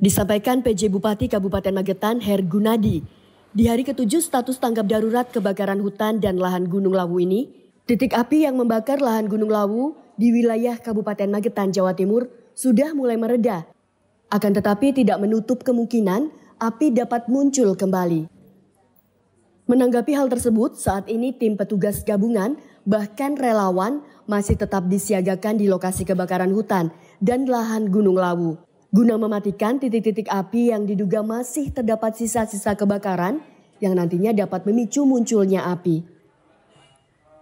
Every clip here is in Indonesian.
Disampaikan PJ Bupati Kabupaten Magetan Her Gunadi, di hari ketujuh status tanggap darurat kebakaran hutan dan lahan Gunung Lawu ini, titik api yang membakar lahan Gunung Lawu di wilayah Kabupaten Magetan, Jawa Timur sudah mulai mereda. Akan tetapi tidak menutup kemungkinan api dapat muncul kembali. Menanggapi hal tersebut, saat ini tim petugas gabungan bahkan relawan masih tetap disiagakan di lokasi kebakaran hutan dan lahan Gunung Lawu guna mematikan titik-titik api yang diduga masih terdapat sisa-sisa kebakaran yang nantinya dapat memicu munculnya api.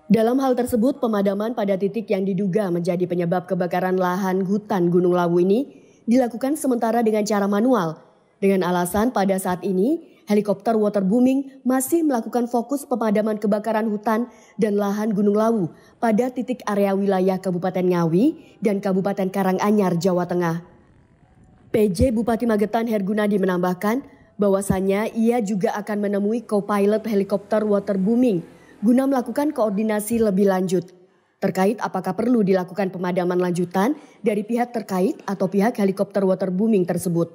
Dalam hal tersebut, pemadaman pada titik yang diduga menjadi penyebab kebakaran lahan hutan Gunung Lawu ini dilakukan sementara dengan cara manual, dengan alasan pada saat ini helikopter waterbooming masih melakukan fokus pemadaman kebakaran hutan dan lahan Gunung Lawu pada titik area wilayah Kabupaten Ngawi dan Kabupaten Karanganyar, Jawa Tengah. PJ Bupati Magetan Hergunadi menambahkan bahwasannya ia juga akan menemui co-pilot helikopter waterbooming guna melakukan koordinasi lebih lanjut terkait apakah perlu dilakukan pemadaman lanjutan dari pihak terkait atau pihak helikopter waterbooming tersebut.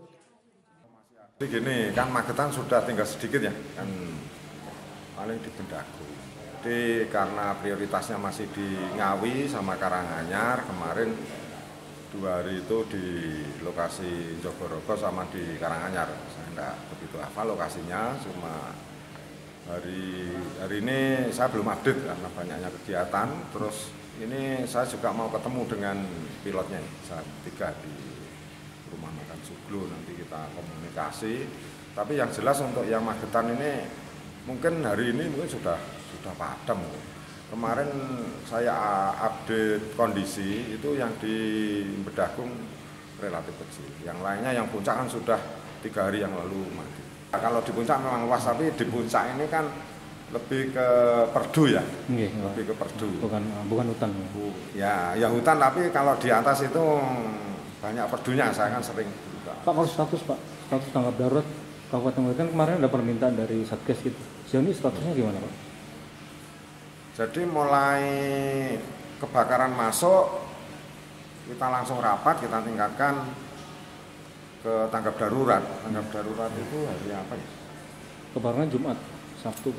Jadi gini, kan Magetan sudah tinggal sedikit ya, kan paling di Bendaku. Jadi karena prioritasnya masih di Ngawi sama Karanganyar, kemarin dua hari itu di lokasi Jogorogo sama di Karanganyar. Saya tidak begitu hafal lokasinya, cuma hari hari ini saya belum update karena banyaknya kegiatan. Terus ini saya juga mau ketemu dengan pilotnya, saya tiga di rumah makan Suglo nanti kita komunikasi. Tapi yang jelas untuk yang Magetan ini mungkin hari ini mungkin sudah sudah padam kemarin saya update kondisi itu yang di Bedagung relatif kecil. Yang lainnya yang puncak kan sudah tiga hari yang lalu mati. Nah, kalau di puncak memang luas tapi di puncak ini kan lebih ke perdu ya, Oke, lebih ke perdu. Bukan bukan hutan. Ya, ya hutan tapi kalau di atas itu banyak perdunya. Saya kan sering buka. Pak kalau status Pak, status tanggap darurat Kabupaten Magetan kemarin ada permintaan dari Satgas gitu. Sejauh ini statusnya gimana Pak? Jadi mulai kebakaran masuk, kita langsung rapat, kita tingkatkan ke tanggap darurat. Tanggap darurat itu hari apa ya? Kebakaran Jumat, Sabtu.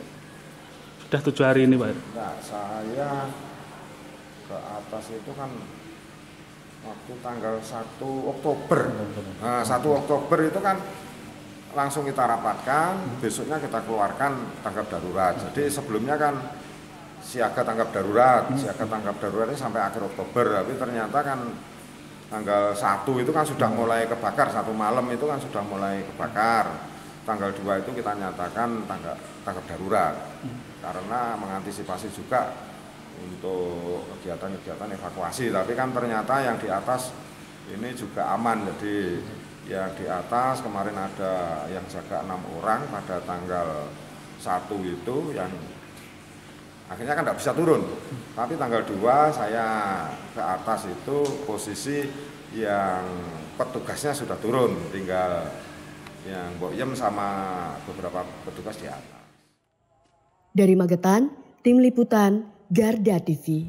Sudah tujuh hari ini Pak? Enggak, saya ke atas itu kan waktu tanggal 1 Oktober. Nah, 1 Oktober itu kan langsung kita rapatkan, besoknya kita keluarkan tanggap darurat. Jadi sebelumnya kan siaga tanggap darurat, hmm. siaga tanggap darurat ini sampai akhir Oktober, tapi ternyata kan tanggal 1 itu kan sudah mulai kebakar, satu malam itu kan sudah mulai kebakar. Tanggal 2 itu kita nyatakan tanggap, tanggap darurat, hmm. karena mengantisipasi juga untuk kegiatan-kegiatan evakuasi. Tapi kan ternyata yang di atas ini juga aman, jadi yang di atas kemarin ada yang jaga enam orang pada tanggal satu itu yang akhirnya kan tidak bisa turun. Tapi tanggal 2 saya ke atas itu posisi yang petugasnya sudah turun. Tinggal yang Boyem sama beberapa petugas di atas. Dari Magetan tim liputan Garda TV